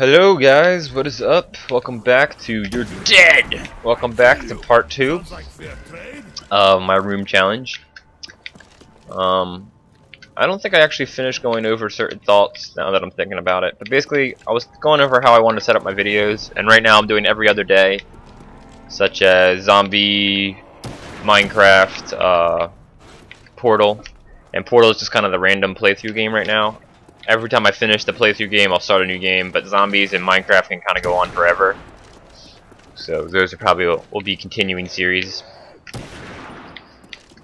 Hello guys, what is up? Welcome back to You're Dead! Welcome back to part 2 of my room challenge. Um, I don't think I actually finished going over certain thoughts now that I'm thinking about it. But basically, I was going over how I wanted to set up my videos, and right now I'm doing every other day. Such as Zombie, Minecraft, uh, Portal. And Portal is just kind of the random playthrough game right now every time I finish the playthrough game, I'll start a new game, but zombies and Minecraft can kind of go on forever. So those are probably will, be continuing series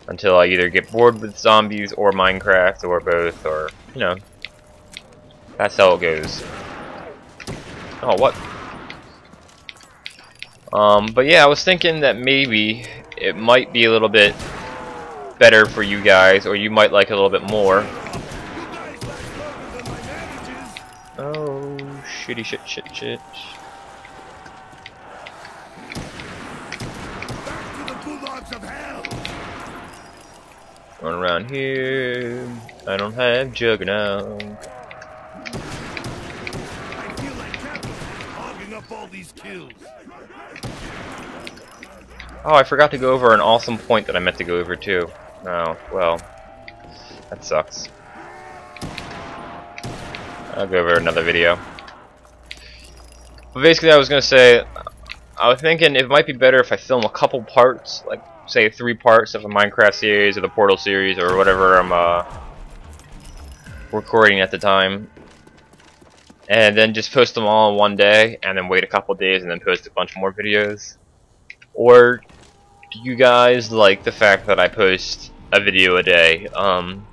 until I either get bored with zombies or Minecraft or both, or you know, that's how it goes. Oh, what? Um, but yeah, I was thinking that maybe it might be a little bit better for you guys, or you might like a little bit more Oh, shitty shit shit shit. Run around here. I don't have Juggernaut. Oh, I forgot to go over an awesome point that I meant to go over too. Oh, well. That sucks. I'll go over another video. But basically, I was gonna say, I was thinking it might be better if I film a couple parts, like say three parts of a Minecraft series or the Portal series or whatever I'm uh, recording at the time, and then just post them all in one day, and then wait a couple days and then post a bunch more videos. Or do you guys like the fact that I post a video a day? Um,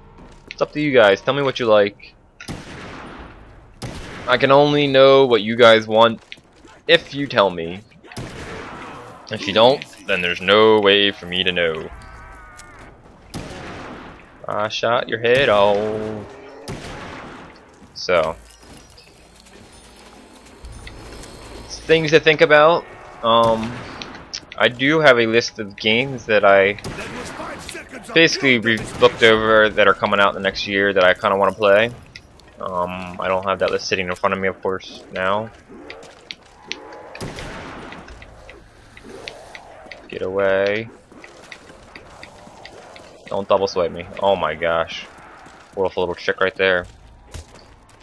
it's up to you guys. Tell me what you like. I can only know what you guys want if you tell me. If you don't, then there's no way for me to know. I shot your head off. So. Things to think about. Um, I do have a list of games that I basically looked over that are coming out the next year that I kind of want to play. Um, I don't have that list sitting in front of me, of course, now. Get away. Don't double swipe me. Oh my gosh. Wolf, a little trick right there.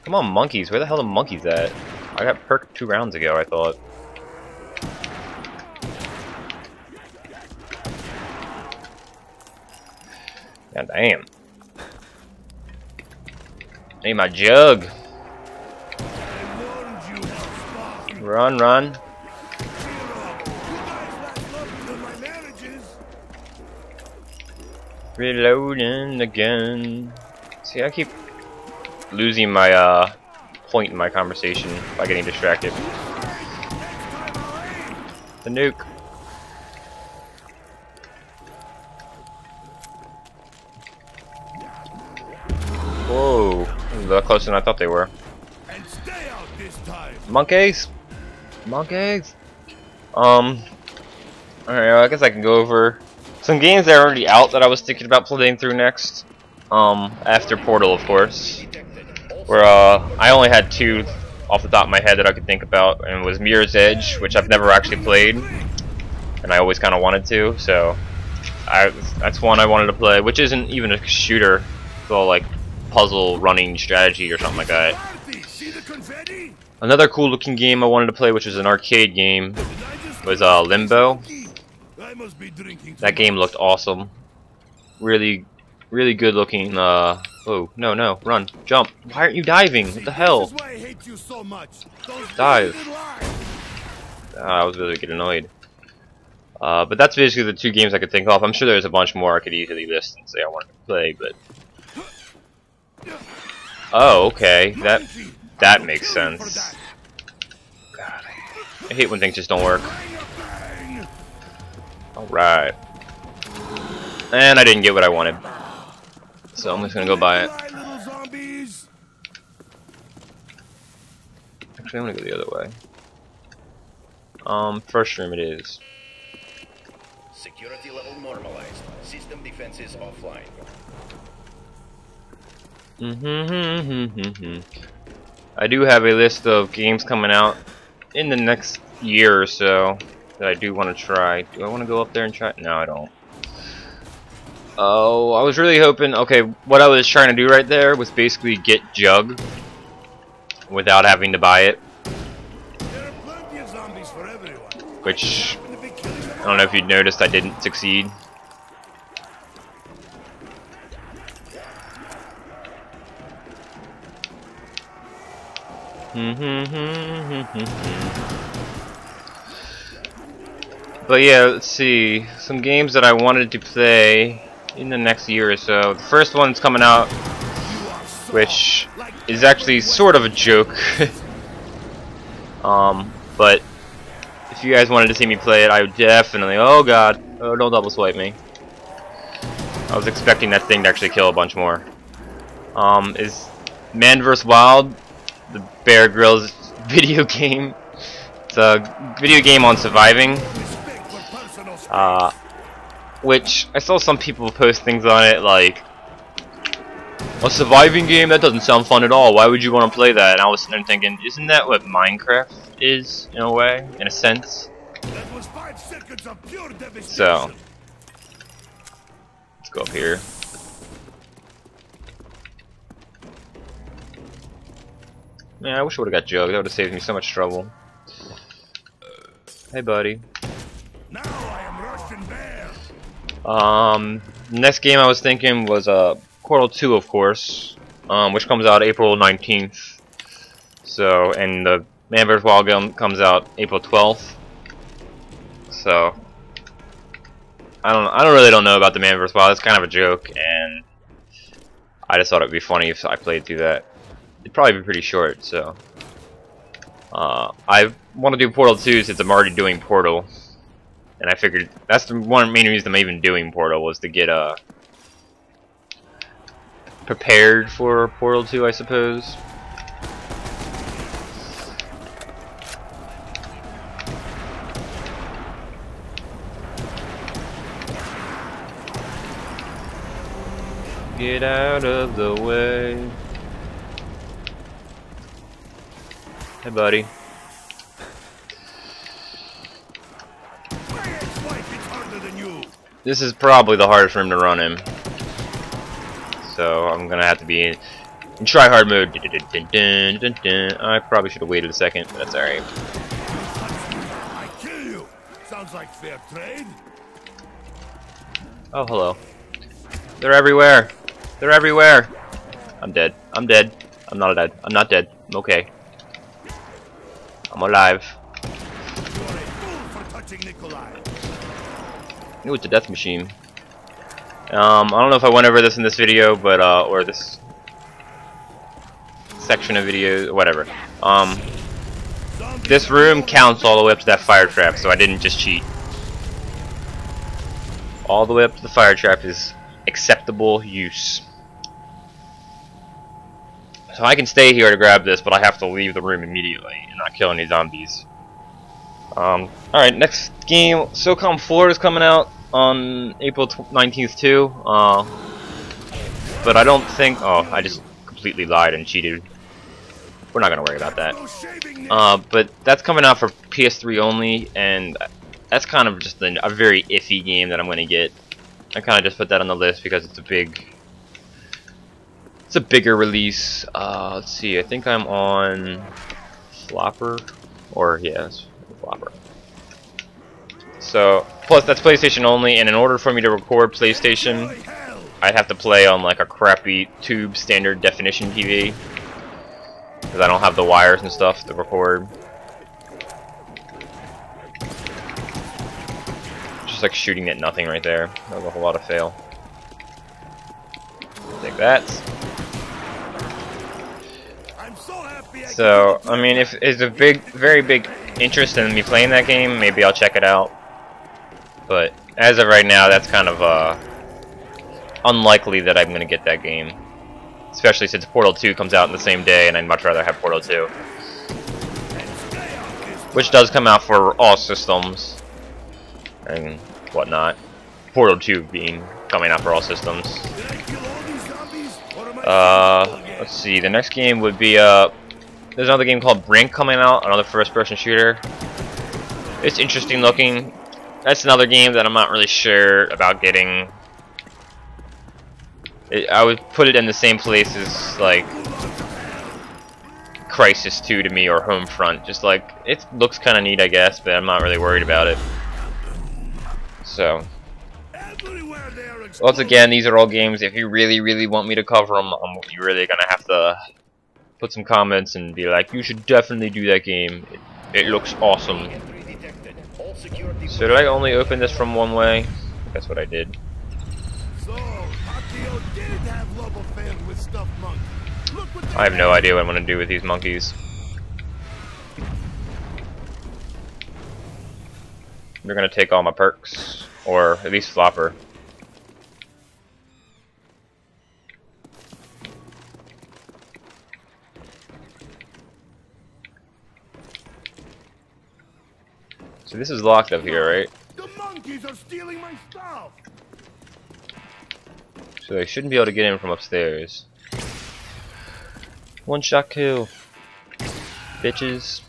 Come on, monkeys. Where the hell the monkeys at? I got perked two rounds ago, I thought. God damn. Need my jug. Run, run. Reloading again. See, I keep losing my uh, point in my conversation by getting distracted. The nuke. Whoa lot closer than I thought they were. Monkeys! Monkeys! Um, alright, well, I guess I can go over some games that are already out that I was thinking about playing through next. Um, after Portal, of course. Where, uh, I only had two off the top of my head that I could think about, and was Mirror's Edge, which I've never actually played, and I always kind of wanted to, so I, that's one I wanted to play, which isn't even a shooter, it's all like puzzle running strategy or something like that. Another cool looking game I wanted to play, which was an arcade game, was uh, Limbo. That game looked awesome. Really, really good looking. Uh, oh, no, no, run, jump. Why aren't you diving? What the hell? Dive. Uh, I was really getting annoyed. Uh, but that's basically the two games I could think of. I'm sure there's a bunch more I could easily list and say I wanted to play, but Oh, okay. That that makes sense. God, I hate when things just don't work. Alright. And I didn't get what I wanted. So I'm just gonna go buy it. Actually, I'm gonna go the other way. Um, first room it is. Security level normalized. System defenses offline. Mm-hmm. I do have a list of games coming out in the next year or so that I do want to try. Do I want to go up there and try? No, I don't. Oh, I was really hoping. Okay, what I was trying to do right there was basically get Jug without having to buy it, There are plenty of zombies for everyone. which Happen to be killing them I don't know if you noticed I didn't succeed. Mm-hmm, mm-hmm, mm-hmm, but yeah, let's see. Some games that I wanted to play in the next year or so. The first one's coming out, which is actually sort of a joke. um, but if you guys wanted to see me play it, I would definitely. Oh god, oh don't double swipe me. I was expecting that thing to actually kill a bunch more. Um, is Man vs Wild, the Bear Grylls video game. It's a video game on surviving. Uh, which I saw some people post things on it like a surviving game that doesn't sound fun at all. Why would you want to play that? And I was sitting there thinking, isn't that what Minecraft is in a way, in a sense? So. Let's go up here. Man, I wish I would have got Jug. That would have saved me so much trouble. Hey, buddy. Um, next game I was thinking was uh, Portal 2, of course, um, which comes out April 19th. So, and the Man vs. Wild game comes out April 12th. So, I don't, I don't really don't know about the Man vs. Wild. It's kind of a joke, and I just thought it'd be funny if I played through that. It'd probably be pretty short, so. Uh, I want to do Portal 2 since I'm already doing Portal. And I figured that's the one main reason I'm even doing Portal was to get uh prepared for Portal 2, I suppose. Get out of the way. Hey, buddy. Than you. This is probably the hardest room to run in. So I'm gonna have to be in, in try hard mode. Dun, dun, dun, dun, dun. I probably should have waited a second, but that's alright. I kill you. Sounds like fair trade. Oh, hello. They're everywhere. They're everywhere. I'm dead. I'm dead. I'm not dead. I'm not dead. I'm okay. I'm alive. Ooh, it's a death machine. Um, I don't know if I went over this in this video, but uh, or this section of video, whatever. Um, this room counts all the way up to that fire trap, so I didn't just cheat. All the way up to the fire trap is acceptable use. So I can stay here to grab this, but I have to leave the room immediately and not kill any zombies. Um, alright, next game, SOCOM 4 is coming out on April 19th too. Uh, but I don't think... Oh, I just completely lied and cheated. We're not going to worry about that. Uh, but that's coming out for PS3 only, and that's kind of just a, a very iffy game that I'm going to get. I kind of just put that on the list because it's a big, it's a bigger release. Uh, let's see, I think I'm on Flopper, or yes, Flopper. So, plus that's PlayStation only, and in order for me to record PlayStation, I'd have to play on like a crappy tube standard definition TV because I don't have the wires and stuff to record. Just like shooting at nothing right there. That was a whole lot of fail. Take that. So I So, I mean, if it's a big, very big interest in me playing that game, maybe I'll check it out. But as of right now, that's kind of uh, unlikely that I'm gonna get that game, especially since Portal 2 comes out in the same day, and I'd much rather have Portal 2, stay out this which does come out for all systems and whatnot. Portal 2 being coming out for all systems. Uh, let's see. The next game would be uh, there's another game called Brink coming out, another first-person shooter. It's interesting looking. That's another game that I'm not really sure about getting. It, I would put it in the same place as like Crysis 2 to me or Homefront. Just like it looks kind of neat, I guess, but I'm not really worried about it. So. Once again, these are all games. If you really, really want me to cover them, I'm you're really gonna have to put some comments and be like, you should definitely do that game. It, it looks awesome. Entry detected. All security So did I only open this from one way? That's what I did. So, have love affair with stuffed monkey. Look what they I have no idea what I'm gonna do with these monkeys. They're gonna take all my perks, or at least Flopper. So this is locked up here, right? The monkeys are stealing my stuff. So they shouldn't be able to get in from upstairs. One shot kill. Bitches.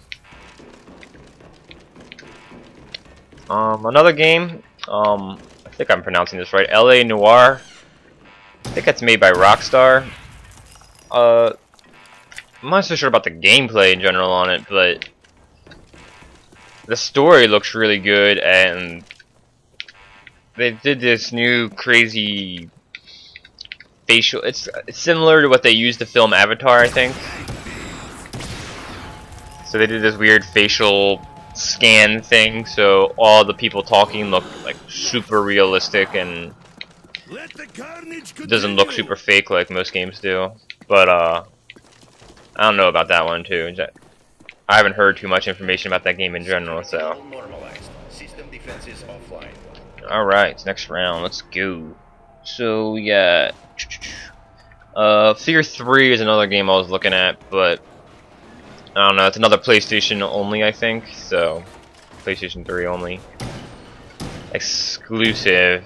Um, another game. Um, I think I'm pronouncing this right. L.A. Noire. I think that's made by Rockstar. Uh, I'm not so sure about the gameplay in general on it, but the story looks really good, and they did this new crazy facial. It's, similar to what they used to film Avatar, I think. So they did this weird facial scan thing, so all the people talking look like super realistic and Let the carnage continue. doesn't look super fake like most games do. But uh, I don't know about that one too. I haven't heard too much information about that game in general, so. Alright, next round, let's go. So we got uh Fear 3 is another game I was looking at, but I don't know, it's another PlayStation only I think, so PlayStation 3 only. Exclusive.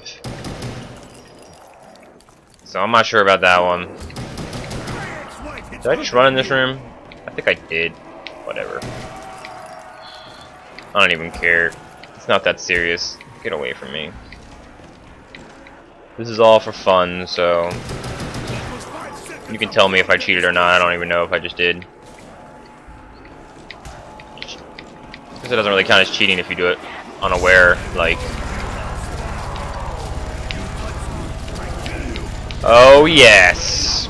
So I'm not sure about that one. Did I just run in this room? I think I did. Whatever. I don't even care. It's not that serious. Get away from me. This is all for fun, so you can tell me if I cheated or not. I don't even know if I just did. Because it doesn't really count as cheating if you do it unaware, like. Oh yes!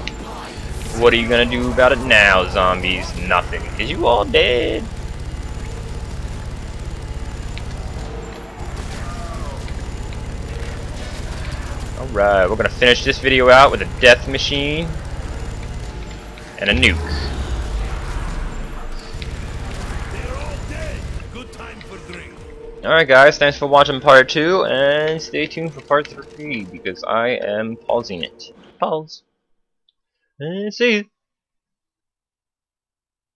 What are you gonna do about it now, zombies? Nothing, because you all dead. Alright, we're gonna finish this video out with a death machine and a nuke. Alright guys, thanks for watching part 2, and stay tuned for part 3, because I am pausing it. Pause. And see you.